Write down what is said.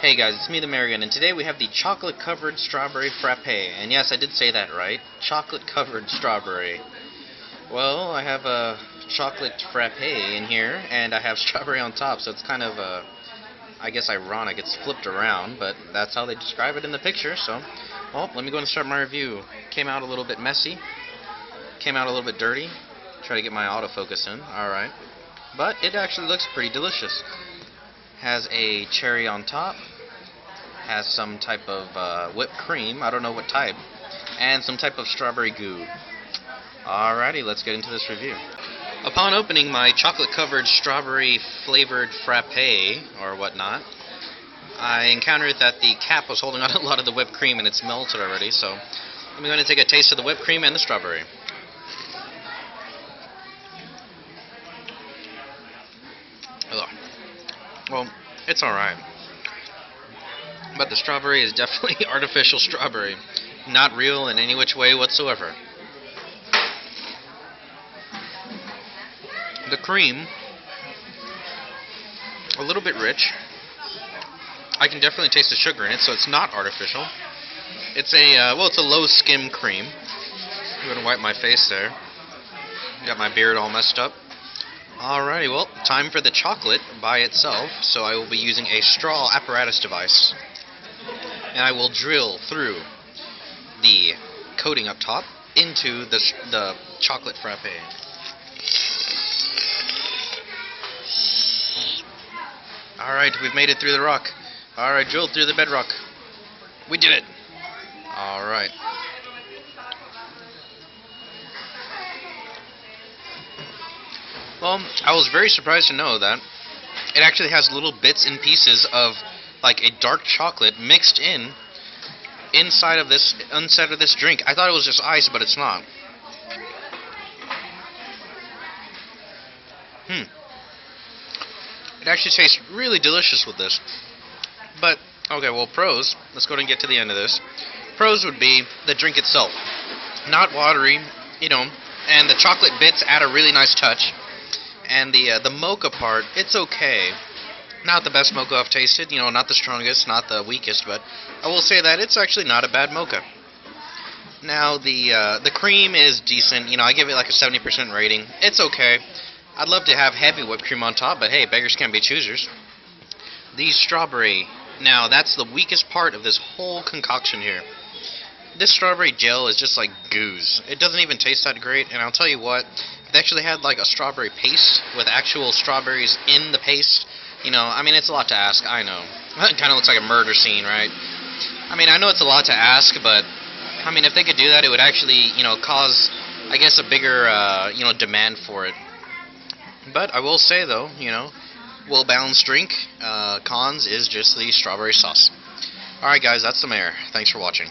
Hey guys, it's me the Marion, and today we have the chocolate covered strawberry frappe. And yes, I did say that right. Chocolate covered strawberry. Well, I have a chocolate frappe in here, and I have strawberry on top, so it's kind of, uh, I guess, ironic. It's flipped around, but that's how they describe it in the picture, so. Well, let me go and start my review. Came out a little bit messy. Came out a little bit dirty. Try to get my autofocus in. Alright. But it actually looks pretty delicious has a cherry on top, has some type of uh, whipped cream, I don't know what type, and some type of strawberry goo. Alrighty, let's get into this review. Upon opening my chocolate covered strawberry flavored frappe or whatnot, I encountered that the cap was holding on a lot of the whipped cream and it's melted already, so I'm going to take a taste of the whipped cream and the strawberry. Well, it's alright. But the strawberry is definitely artificial strawberry. Not real in any which way whatsoever. The cream, a little bit rich. I can definitely taste the sugar in it, so it's not artificial. It's a, uh, well, it's a low skim cream. I'm going to wipe my face there. Got my beard all messed up. Alrighty, well, time for the chocolate by itself, so I will be using a straw apparatus device. And I will drill through the coating up top into the, the chocolate frappe. Alright, we've made it through the rock. Alright, drilled through the bedrock. We did it! Alright. Well, I was very surprised to know that it actually has little bits and pieces of like a dark chocolate mixed in inside of this inside of this drink. I thought it was just ice, but it's not. Hmm. It actually tastes really delicious with this. But okay, well, pros. Let's go ahead and get to the end of this. Pros would be the drink itself, not watery, you know, and the chocolate bits add a really nice touch. And the uh, the mocha part, it's okay. Not the best mocha I've tasted, you know, not the strongest, not the weakest, but I will say that it's actually not a bad mocha. Now the uh, the cream is decent. You know, I give it like a 70% rating. It's okay. I'd love to have heavy whipped cream on top, but hey, beggars can't be choosers. The strawberry. Now that's the weakest part of this whole concoction here. This strawberry gel is just like goose. It doesn't even taste that great, and I'll tell you what, they actually had like a strawberry paste with actual strawberries in the paste. You know, I mean, it's a lot to ask. I know. It kind of looks like a murder scene, right? I mean, I know it's a lot to ask, but I mean, if they could do that, it would actually, you know, cause, I guess, a bigger, uh, you know, demand for it. But I will say though, you know, well balanced drink. Uh, cons is just the strawberry sauce. All right, guys, that's the mayor. Thanks for watching.